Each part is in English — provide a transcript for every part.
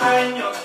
sueños,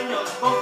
Señor.